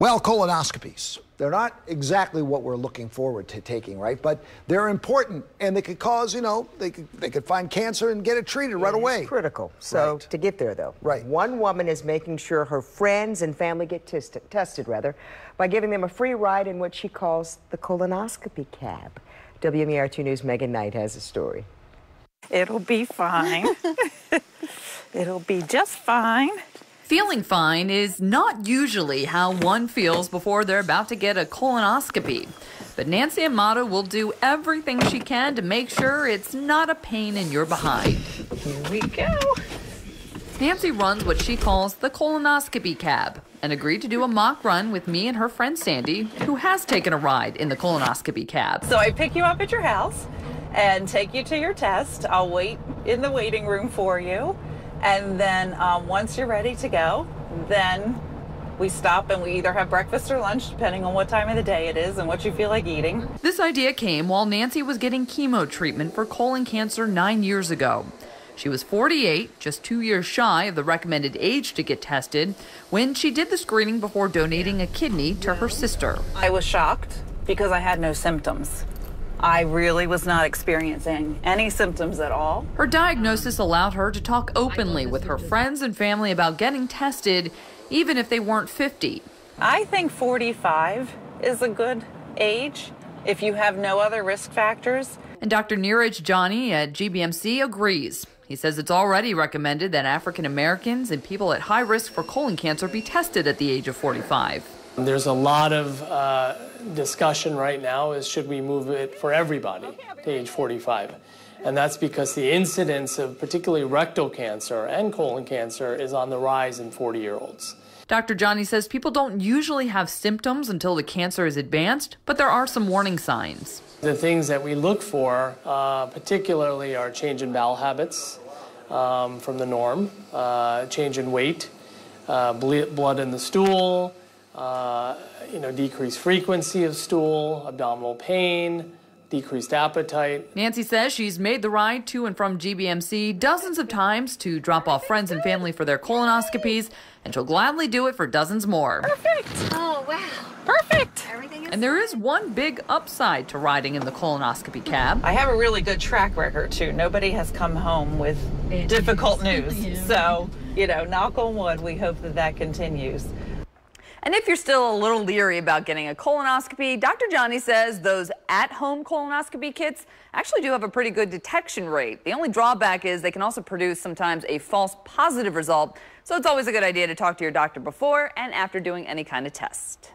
Well, colonoscopies, they're not exactly what we're looking forward to taking, right? But they're important and they could cause, you know, they could, they could find cancer and get it treated right It is away. critical. So Right. to get there, though, Right. one woman is making sure her friends and family get tested, tested rather, by giving them a free ride in what she calls the colonoscopy cab. WMAR2 News' Megan Knight has a story. It'll be fine. It'll be just fine. Feeling fine is not usually how one feels before they're about to get a colonoscopy. But Nancy Amato will do everything she can to make sure it's not a pain in your behind. Here we go. Nancy runs what she calls the colonoscopy cab and agreed to do a mock run with me and her friend Sandy, who has taken a ride in the colonoscopy cab. So I pick you up at your house and take you to your test. I'll wait in the waiting room for you. And then um, once you're ready to go, then we stop and we either have breakfast or lunch, depending on what time of the day it is and what you feel like eating. This idea came while Nancy was getting chemo treatment for colon cancer nine years ago. She was 48, just two years shy of the recommended age to get tested, when she did the screening before donating a kidney to her sister. I was shocked because I had no symptoms. I really was not experiencing any symptoms at all. Her diagnosis allowed her to talk openly with her friends and family about getting tested, even if they weren't 50. I think 45 is a good age if you have no other risk factors. And Dr. Neeraj Johnny at GBMC agrees. He says it's already recommended that African Americans and people at high risk for colon cancer be tested at the age of 45. There's a lot of uh, discussion right now is should we move it for everybody to age 45? And that's because the incidence of particularly rectal cancer and colon cancer is on the rise in 40 year olds. Dr. Johnny says people don't usually have symptoms until the cancer is advanced, but there are some warning signs. The things that we look for, uh, particularly, are change in bowel habits um, from the norm, uh, change in weight, uh, ble- blood in the stool, uh, you know, decreased frequency of stool, abdominal pain, decreased appetite. Nancy says she's made the ride to and from GBMC dozens of times to drop off friends and family for their colonoscopies, and she'll gladly do it for dozens more. Perfect. Oh, wow. Perfect. Everything is And there is one big upside to riding in the colonoscopy cab. I have a really good track record too. Nobody has come home with difficult news. So, you know, knock on wood, we hope that that continues. And if you're still a little leery about getting a colonoscopy, Dr. Johnny says those at-home colonoscopy kits actually do have a pretty good detection rate. The only drawback is they can also produce sometimes a false positive result. So it's always a good idea to talk to your doctor before and after doing any kind of test.